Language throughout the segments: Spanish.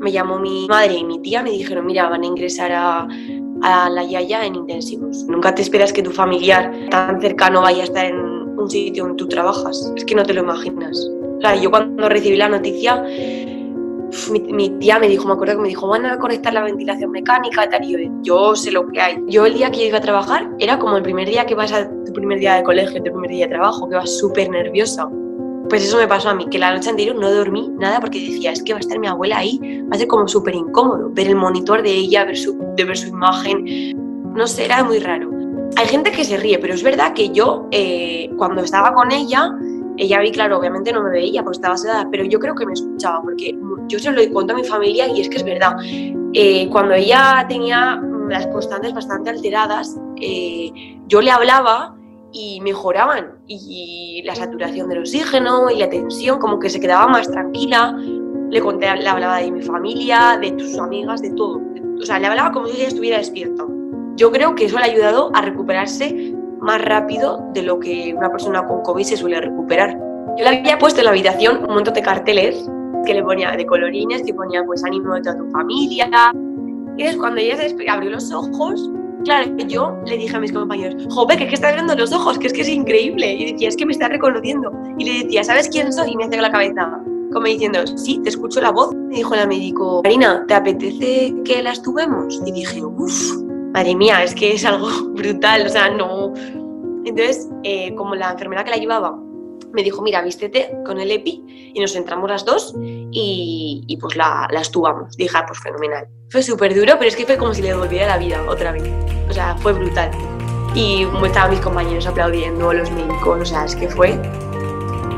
Me llamó mi madre y mi tía, me dijeron, mira, van a ingresar a, a la Yaya en intensivos. Nunca te esperas que tu familiar tan cercano vaya a estar en un sitio donde tú trabajas. Es que no te lo imaginas. O sea, yo cuando recibí la noticia, mi, tía me dijo, me acuerdo que me dijo, van a conectar la ventilación mecánica, tal, y yo, yo sé lo que hay. Yo el día que iba a trabajar era como el primer día que vas a tu primer día de colegio, tu primer día de trabajo, que vas súper nerviosa. Pues eso me pasó a mí, que la noche anterior no dormí nada porque decía, es que va a estar mi abuela ahí, va a ser como súper incómodo ver el monitor de ella, ver su, ver su imagen, no sé, era muy raro. Hay gente que se ríe, pero es verdad que yo, eh, cuando estaba con ella, ella vi, claro, obviamente no me veía porque estaba sedada, pero yo creo que me escuchaba, porque yo se lo cuento a mi familia y es que es verdad. Eh, cuando ella tenía las constantes bastante alteradas, eh, yo le hablaba y mejoraban y la saturación del oxígeno y la tensión como que se quedaba más tranquila. Le conté, le hablaba de mi familia, de sus amigas, de todo. O sea, le hablaba como si ella estuviera despierta. Yo creo que eso le ha ayudado a recuperarse más rápido de lo que una persona con COVID se suele recuperar. Yo le había puesto en la habitación un montón de carteles que le ponía de colorines, que ponía pues ánimo de tu familia. Y es cuando ella se abrió los ojos, Claro, yo le dije a mis compañeros, joder, que es que estás viendo los ojos, que es que es increíble. Y decía, es que me está reconociendo. Y le decía, ¿sabes quién soy? Y me hace la cabeza, como diciendo, sí, te escucho la voz. Me dijo el médico, Marina, ¿te apetece que la estuvemos? Y dije, uff, madre mía, es que es algo brutal, o sea, no. Entonces, eh, como la enfermera que la llevaba me dijo, mira, vístete con el EPI y nos entramos las dos y, pues la, la estuvamos. Dije, ah, pues fenomenal. Fue súper duro, pero es que fue como si le devolviera la vida otra vez. O sea, fue brutal. Y estaban mis compañeros aplaudiendo, los médicos, o sea, es que fue...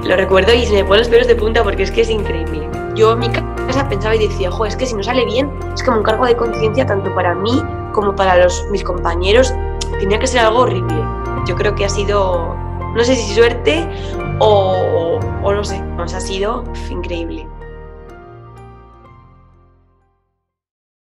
Lo recuerdo y se me ponen los pelos de punta porque es que es increíble. Yo en mi casa pensaba y decía, jo, es que si no sale bien, es como un cargo de conciencia tanto para mí como para los, mis compañeros. Tenía que ser algo horrible. Yo creo que ha sido no sé si suerte o, o no sé, nos ha sido increíble.